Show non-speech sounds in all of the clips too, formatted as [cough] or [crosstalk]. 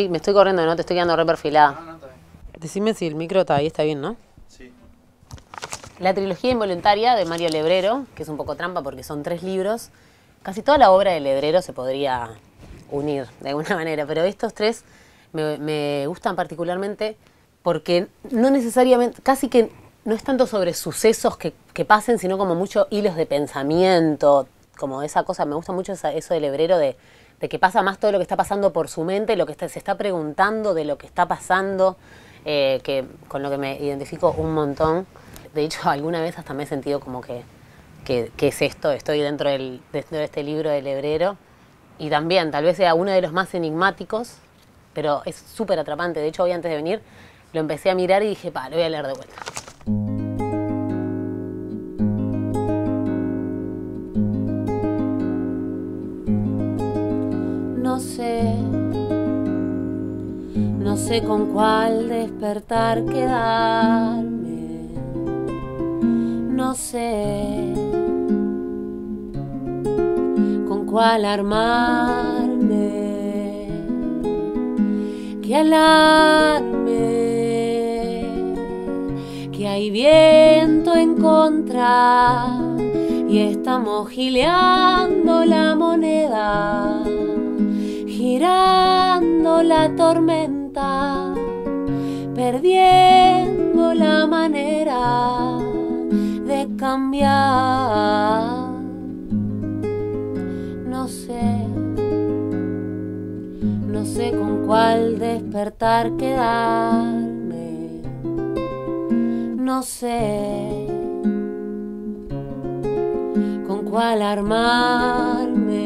voy, me estoy corriendo, no te estoy quedando re perfilada. No, no, está bien. Decime si el micro está ahí, está bien, ¿no? Sí. La trilogía involuntaria de Mario Lebrero, que es un poco trampa porque son tres libros. Casi toda la obra de Lebrero se podría unir de alguna [laughs] manera, pero estos tres me, me gustan particularmente porque no necesariamente, casi que no es tanto sobre sucesos que, que pasen, sino como muchos hilos de pensamiento, como esa cosa, me gusta mucho esa- eso del Lebrero de, de que pasa más todo lo que está pasando por su mente, lo que está- se está preguntando de lo que está pasando, eh, que con lo que me identifico un montón. De hecho, [laughs] alguna vez hasta me he sentido como que, que, es esto, estoy dentro, del, dentro de este libro del Lebrero. Y también, tal vez sea uno de los más enigmáticos, pero es súper atrapante. De hecho, hoy antes de venir lo empecé a mirar y dije, pa, lo voy a leer de vuelta. Sé con cuál despertar quedarme. No sé con cuál armarme. Que alarme, que hay viento en contra y estamos gileando la moneda, girando la tormenta, perdiendo la manera de cambiar. No sé, no sé con cuál despertar quedarme, no sé con cuál armarme,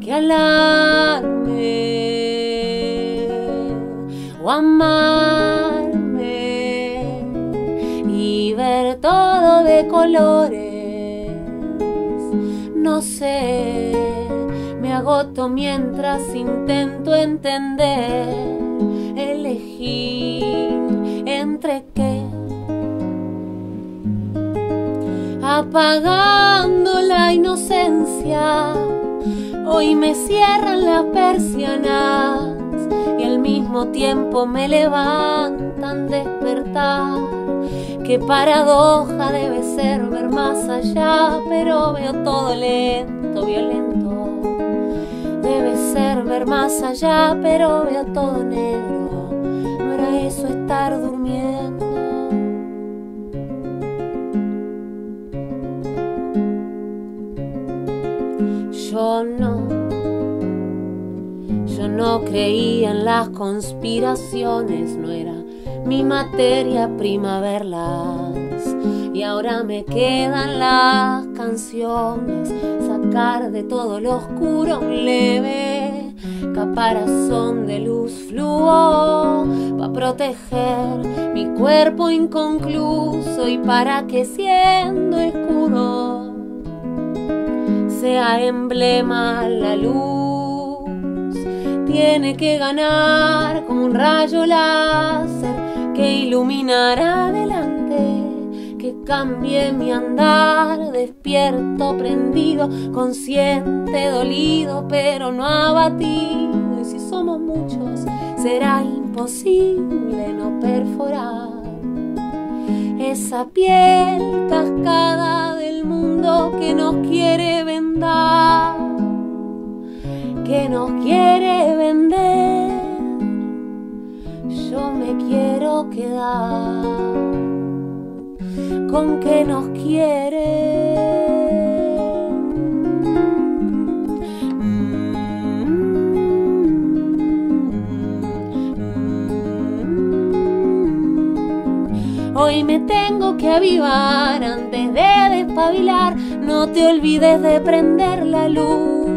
que alarme y ver todo de colores. No sé, me agoto mientras intento entender, elegir entre qué apagando la inocencia. Hoy me cierran las persianas mismo tiempo me levantan despertar. Qué paradoja debe ser ver más allá, pero veo todo lento, violento. Debe ser ver más allá, pero veo todo negro. No era eso estar durmiendo. Yo no, no creía en las conspiraciones, no era mi materia prima verlas. Y ahora me quedan las canciones, sacar de todo lo oscuro un leve caparazón de luz fluo para proteger mi cuerpo inconcluso y para que siendo escudo sea emblema la luz. Tiene que ganar como un rayo láser que iluminará adelante, que cambie mi andar, despierto, prendido, consciente, dolido, pero no abatido. Y si somos muchos, será imposible no perforar esa piel cascada del mundo que nos quiere vendar, que nos quiere vender. Yo me quiero quedar con que nos quiere. Hoy me tengo que avivar antes de despabilar. No te olvides de prender la luz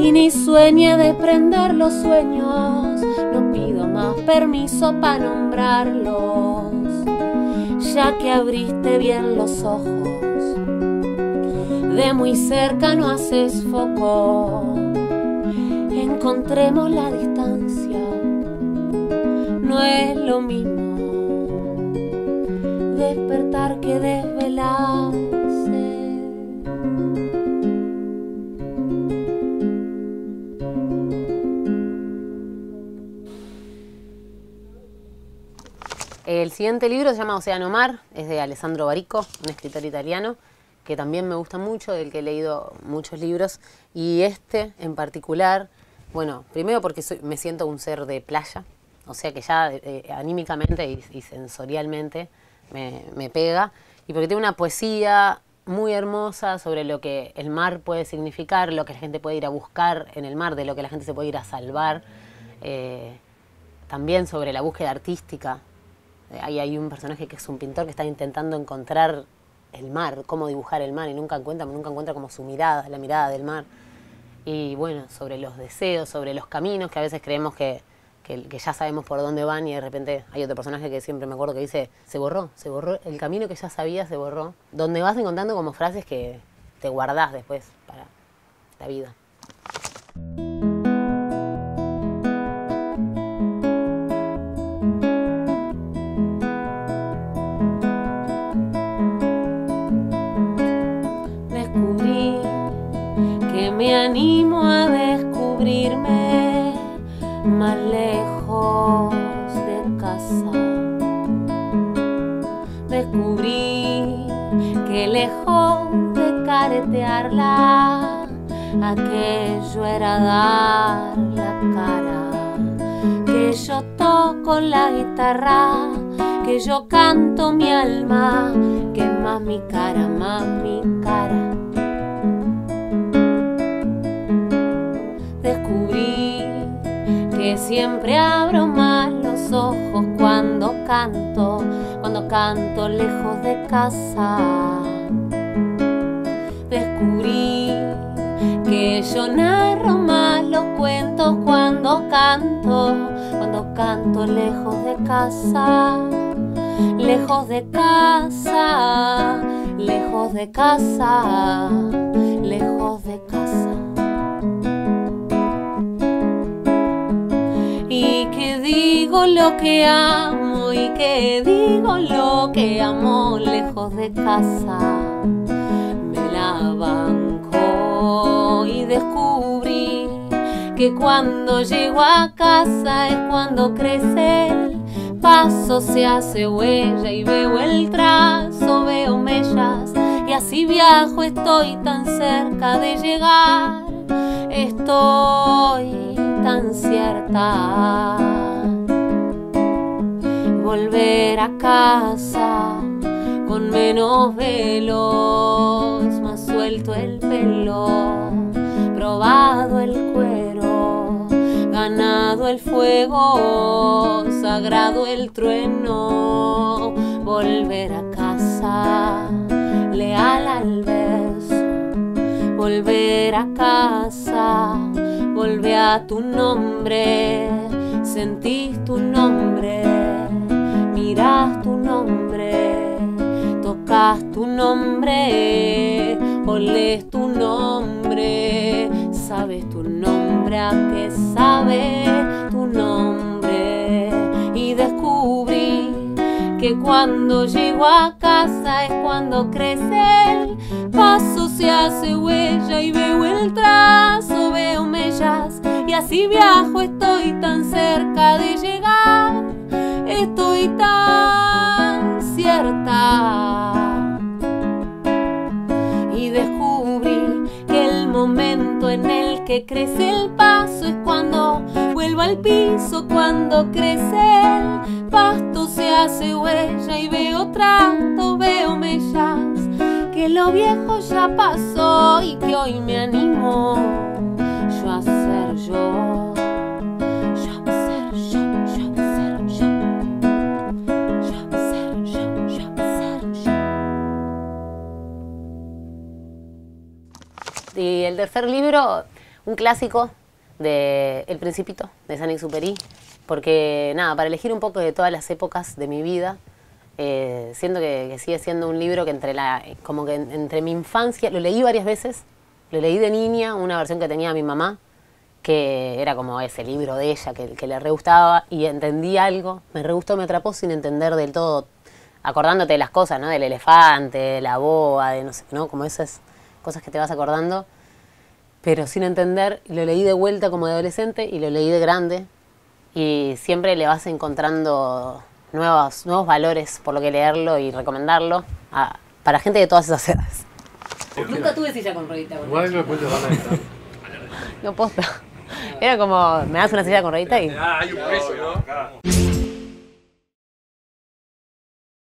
y ni sueñe de prender los sueños. No pido más permiso para nombrarlos, ya que abriste bien los ojos. De muy cerca no haces foco. Encontremos la distancia, no es lo mismo despertar que desvelarse. El siguiente libro se llama Océano Mar, es de Alessandro Barico, un escritor italiano que también me gusta mucho, del que he leído muchos libros. Y este en particular, bueno, primero porque me siento un ser de playa, o sea que ya eh, anímicamente y, sensorialmente me, pega. Y porque tiene una poesía muy hermosa sobre lo que el mar puede significar, lo que la gente puede ir a buscar en el mar, de lo que la gente se puede ir a salvar. Eh, también sobre la búsqueda artística. Eh, ahí hay un personaje que es un pintor que está intentando encontrar el mar, cómo dibujar el mar y nunca encuentra, nunca encuentra como su mirada, la mirada del mar. Y bueno, sobre los deseos, sobre los caminos que a veces creemos que, que, ya sabemos por dónde van y de repente hay otro personaje que siempre me acuerdo que dice, se borró, se borró, el camino que ya sabía se borró, donde vas encontrando como frases que te guardás después para la vida. Animo a descubrirme más lejos de casa. Descubrí que lejos de caretearla, aquello era dar la cara. Que yo toco la guitarra, que yo canto mi alma, que más mi cara, más mi cara. Siempre abro más los ojos cuando canto, cuando canto lejos de casa. Descubrí que yo narro más los cuentos cuando canto, cuando canto lejos de casa, lejos de casa, lejos de casa, lejos de digo lo que amo y que digo lo que amo lejos de casa. Me la banco y descubrí que cuando llego a casa es cuando crece el paso, se hace huella y veo el trazo, veo mellas y así viajo, estoy tan cerca de llegar, estoy tan cierta volver a casa con menos velos, más suelto el pelo, probado el cuero, ganado el fuego, sagrado el trueno, volver a casa, leal al beso, volver a casa, volver a tu nombre, sentís tu nombre Mirás tu nombre, tocas tu nombre, olés tu nombre, sabes tu nombre, a qué sabe tu nombre. Y descubrí que cuando llego a casa es cuando crece el paso, se hace huella y veo el trazo, veo mellas y así viajo, estoy tan cerca de llegar que crece el paso es cuando vuelvo al piso, cuando crece el pasto se hace huella y veo trato, veo mellas, que lo viejo ya pasó y que hoy me animo yo a ser yo. Y el tercer libro, un clásico de El Principito, de San Exupéry, porque nada, para elegir un poco de todas las épocas de mi vida, eh, siento que, sigue siendo un libro que entre la, como que entre mi infancia, lo leí varias veces, lo leí de niña, una versión que tenía mi mamá, que era como ese libro de ella que, que le re gustaba y entendí algo, me re gustó, me atrapó sin entender del todo, acordándote de las cosas, ¿no? Del elefante, de la boa, de no sé, ¿no? Como esas cosas que te vas acordando, pero sin entender, lo leí de vuelta como de adolescente y lo leí de grande y siempre le vas encontrando nuevos, nuevos valores por lo que leerlo y recomendarlo a- para gente de todas esas edades. Nunca tuve silla con ruedita. Igual te van a. No posta. [laughs] Era como, me das una silla con ruedita y Ah, hay un precio, ¿no?